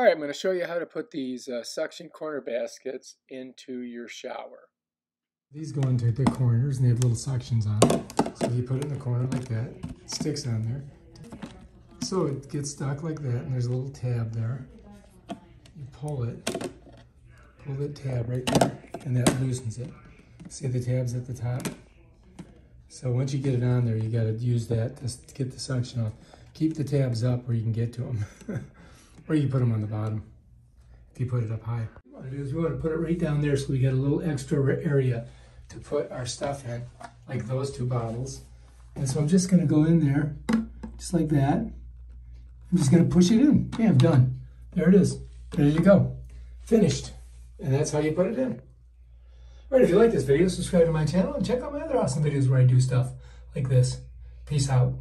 All right, I'm going to show you how to put these uh, suction corner baskets into your shower. These go into the corners and they have little suctions on them. So you put it in the corner like that, it sticks on there. So it gets stuck like that and there's a little tab there. You pull it, pull the tab right there and that loosens it. See the tabs at the top? So once you get it on there, you got to use that to get the suction off. Keep the tabs up where you can get to them. or you put them on the bottom if you put it up high. What we want to do is we want to put it right down there so we get a little extra area to put our stuff in, like those two bottles. And so I'm just going to go in there, just like that. I'm just going to push it in. Yeah, I'm done. There it is. Ready to go. Finished. And that's how you put it in. All right, if you like this video, subscribe to my channel and check out my other awesome videos where I do stuff like this. Peace out.